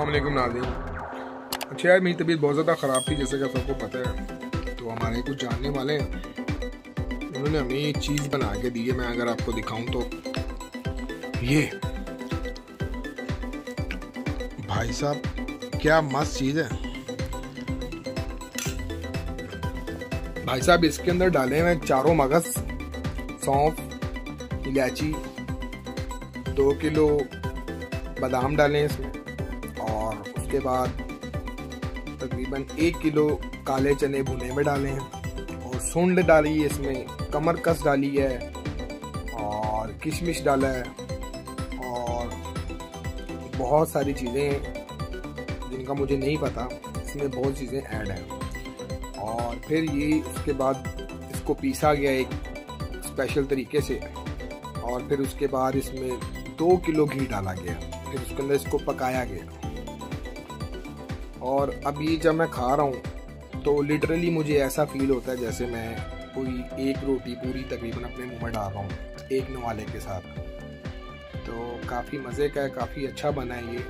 अलैक्म नाज़रीन अच्छा यार, मेरी तबीयत बहुत ज़्यादा ख़राब थी, जैसे कि सबको पता है। तो हमारे कुछ जानने वाले हैं। उन्होंने हमें ये चीज़ बना के दी है, मैं अगर आपको दिखाऊँ तो। ये। भाई साहब, क्या मस्त चीज़ है। भाई साहब, इसके अंदर डाले हुए चारों मगज। सौंफ, इलायची, दो किलो बादाम डालें इसमें। और उसके बाद तकरीबन एक किलो काले चने भुने में डाले हैं और सुंड डाली है इसमें, कमर कस डाली है और किशमिश डाला है और बहुत सारी चीज़ें हैं जिनका मुझे नहीं पता, इसमें बहुत चीज़ें ऐड हैं। और फिर ये इसके बाद इसको पीसा गया एक स्पेशल तरीके से और फिर उसके बाद इसमें दो किलो घी डाला गया, फिर उसके अंदर इसको पकाया गया। और अभी जब मैं खा रहा हूँ तो लिटरली मुझे ऐसा फील होता है जैसे मैं कोई एक रोटी पूरी तकरीबन अपने मुँह में डाल रहा हूँ, एक नवाले के साथ। तो काफ़ी मज़े का है, काफ़ी अच्छा बना है ये।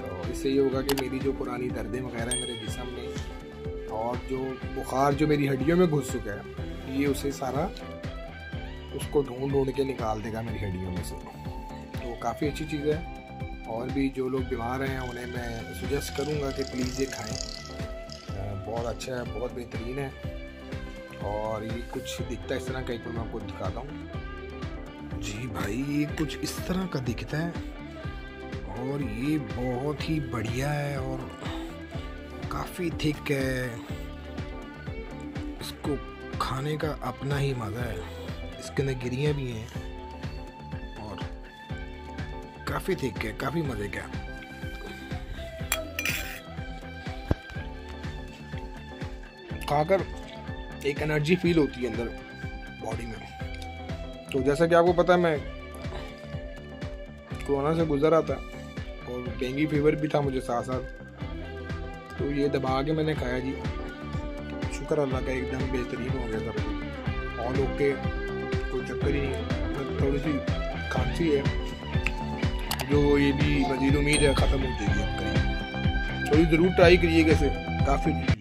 तो इससे ये होगा कि मेरी जो पुरानी दर्दें वगैरह मेरे जिसम में, और जो बुखार जो मेरी हड्डियों में घुस चुका है, ये उसे सारा उसको ढूंढ ढूंढ के निकाल देगा मेरी हड्डियों में से। तो काफ़ी अच्छी चीज़ है। और भी जो लोग बीमार हैं, उन्हें मैं सुजेस्ट करूँगा कि प्लीज़ ये खाएँ। बहुत अच्छा है, बहुत बेहतरीन है। और ये कुछ दिखता है इस तरह का, एक मैं आपको दिखाता हूँ। जी भाई, ये कुछ इस तरह का दिखता है। और ये बहुत ही बढ़िया है और काफ़ी थिक है। इसको खाने का अपना ही मज़ा है। इसके अंदर गिरियाँ भी हैं। काफ़ी थिक है काफ़ी मज़े का खाकर एक एनर्जी फील होती है अंदर बॉडी में। तो जैसा कि आपको पता है, मैं कोरोना से गुजर था और डेंगू फीवर भी था मुझे साथ साथ तो ये दबा के मैंने खाया जी। शुक्र अल्लाह का एकदम बेहतरीन हो गया सब ऑल ओके कोई चक्कर ही नहीं। थोड़ी सी खांसी है। जो ये भी मजीद उम्मीद है, ख़त्म हो जाएगी अब थोड़ी ज़रूर ट्राई करिएगा इसे काफ़ी